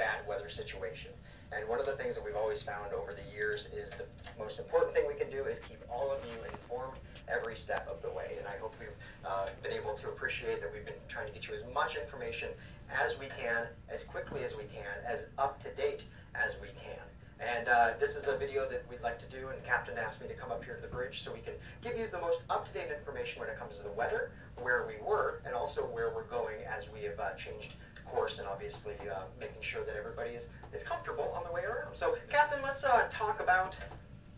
bad weather situation. And one of the things that we've always found over the years is the most important thing we can do is keep all of you informed every step of the way. And I hope we've uh, been able to appreciate that we've been trying to get you as much information as we can, as quickly as we can, as up to date as we can. And uh, this is a video that we'd like to do, and Captain asked me to come up here to the bridge so we can give you the most up-to-date information when it comes to the weather, where we were, and also where we're going as we have uh, changed course and obviously uh, making sure that everybody is, is comfortable on the way around. So, Captain, let's uh, talk about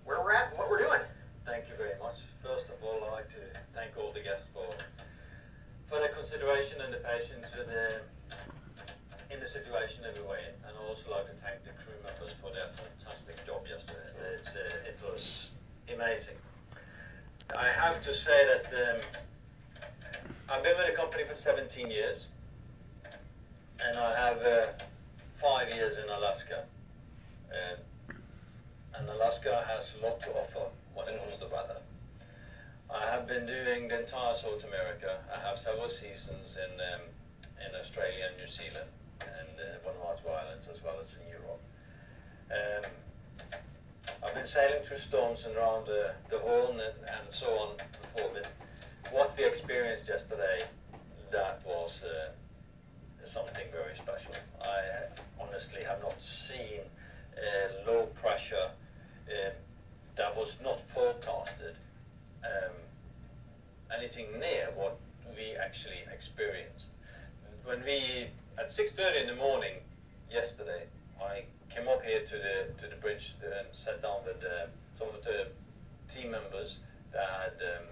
where we're at and what we're doing. Thank you very much. First of all, I'd like to thank all the guests for for their consideration and the patience with the, in the situation that we were in. And I'd also like to thank the crew members for their fantastic job yesterday. Uh, it was amazing. I have to say that um, I've been with the company for 17 years and I have uh, five years in Alaska. Um, and Alaska has a lot to offer when it comes to weather. I have been doing the entire South America. I have several seasons in um, in Australia and New Zealand and uh, Vanuatu Islands as well as in Europe. Um, I've been sailing through storms and around the, the Horn and, and so on before, but what we experienced yesterday, that was uh, something very special. I honestly have not seen uh, low pressure uh, that was not forecasted um, anything near what we actually experienced. When we, at 6.30 in the morning yesterday, I came up here to the, to the bridge and sat down with uh, some of the team members that had um,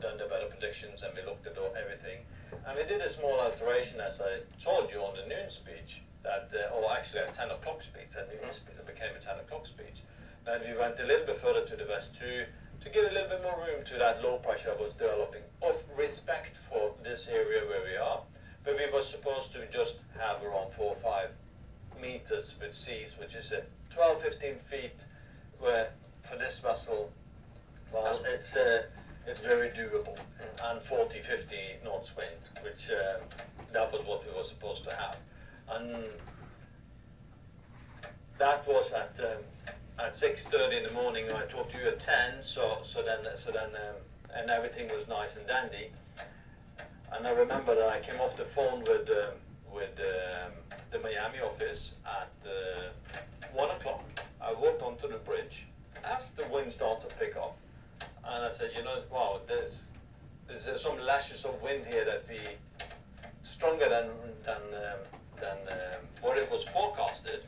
done the weather predictions and we looked at everything and we did a small alteration, as I told you, on the noon speech, that, uh, or actually at 10 o'clock speech, at noon speech, it became a 10 o'clock speech. And we went a little bit further to the west too, to give a little bit more room to that low pressure that was developing, of respect for this area where we are. But we were supposed to just have around 4 or 5 meters with seas, which is a 12, 15 feet, where for this vessel, well, it's... Uh, it's very doable. And 40, 50 knots wind, which uh, that was what we were supposed to have. And that was at um, at 6:30 in the morning. I talked to you at 10, so so then so then um, and everything was nice and dandy. And I remember that I came off the phone with um, with um, the Miami office at uh, one o'clock. I walked onto the bridge as the wind started to pick up and I said, you know, wow, there's there's uh, some lashes of wind here that be stronger than than um, than um, what it was forecasted,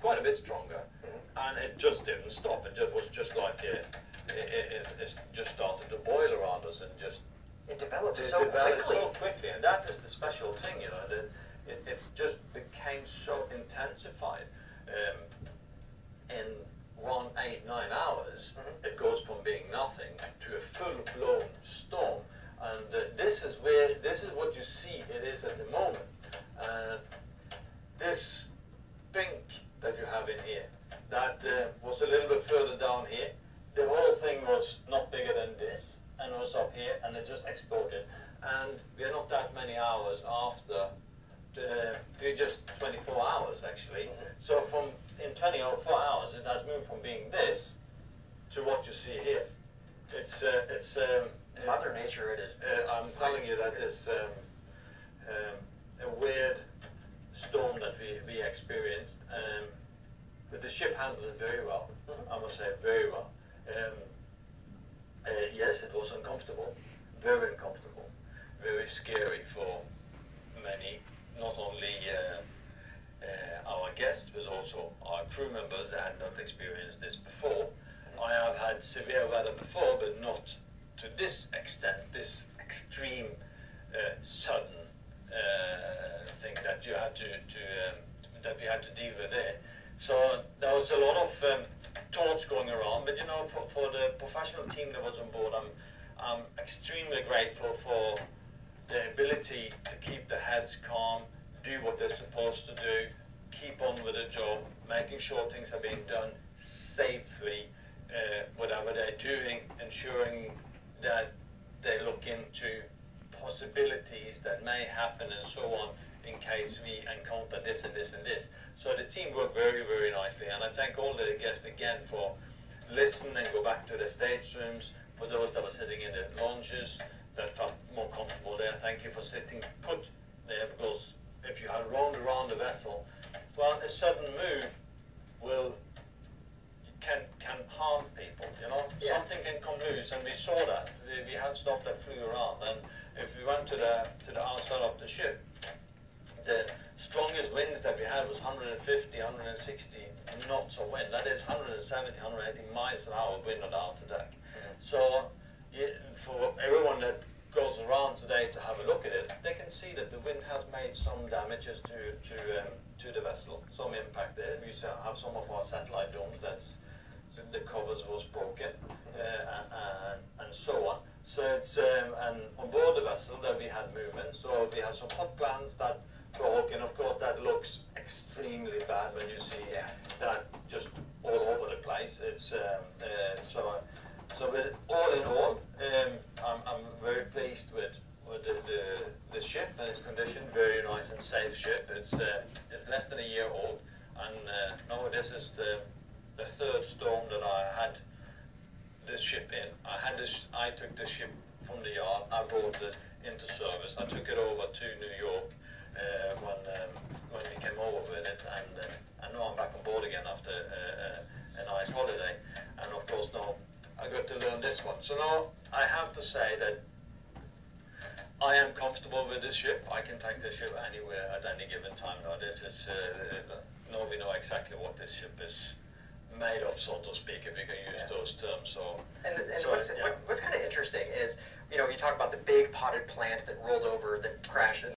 quite a bit stronger, mm-hmm. and it just didn't stop. It just was just like it, it, it, it just started to boil around us and just it developed it so developed quickly. so quickly, and that is the special thing, you know, that it, it just became so intensified um, in one, eight, nine hours, mm-hmm. it goes from being nothing to a full-blown storm. And uh, this is where, this is what you see it is at the moment. Uh, this pink that you have in here, that uh, was a little bit further down here. The whole thing was not bigger than this, and it was up here, and it just exploded. And we are not that many hours after uh, we're just 24 hours actually. Mm-hmm. So from in 24 hours, it has moved from being this to what you see here. It's uh, it's um, Mother Nature. It is. Uh, I'm telling you that it's um, um, a weird storm that we we experienced. Um, but the ship handled it very well. I must say, very well. Um, uh, yes, it was uncomfortable, very uncomfortable, very scary for many not only uh, our guests, but also our crew members that had not experienced this before. I have had severe weather before, but not to this extent, this extreme, uh, sudden uh, thing that you had to, to um, that we had to deal with there. So there was a lot of um, talks going around, but you know, for, for the professional team that was on board, I'm I'm extremely grateful for the ability to keep the heads calm, do what they're supposed to do, keep on with the job, making sure things are being done safely, uh, whatever they're doing, ensuring that they look into possibilities that may happen and so on in case we encounter this and this and this. So the team worked very, very nicely, and I thank all the guests again for listening and go back to the staterooms. For those that were sitting in the lounges that felt more comfortable there, thank you for sitting put there because if you had roamed around the vessel, well, a sudden move will can can harm people. You know, Yeah. something can come loose, and we saw that. We, we had stuff that flew around, and if we went to the to the outside of the ship, the strongest winds that we had was 150, 160 knots of wind. That is 170, 180 miles an hour wind on the outer deck. So yeah, for everyone that see that the wind has made some damages to to um, to the vessel, some impact there. We have some of our satellite domes that's the covers was broken uh, and, and, so on. So it's um, and on board the vessel that we had movement. So we have some hot plants that broke, and of course that looks extremely bad when you see that just all over the place. It's um, uh, so so all in all, um, I'm, I'm very pleased with with the, the, the ship and its condition. Very nice and safe ship. It's uh, it's less than a year old, and uh, no, this is the the third storm that I had this ship in. I had this. I took this ship from the yard. I brought it into service. I took it over to New York uh, when um, when we came over with it, and uh, and now I'm back on board again after uh, uh, a nice holiday. And of course now I got to learn this one. So now I have to say that. I am comfortable with this ship. I can take this ship anywhere at any given time. Now this is uh, now we know exactly what this ship is made of, so to speak, if we can use Yeah. those terms. So, And, and so, what's, yeah. what, what's kind of interesting is, you know, you talk about the big potted plant that rolled over, that crashed,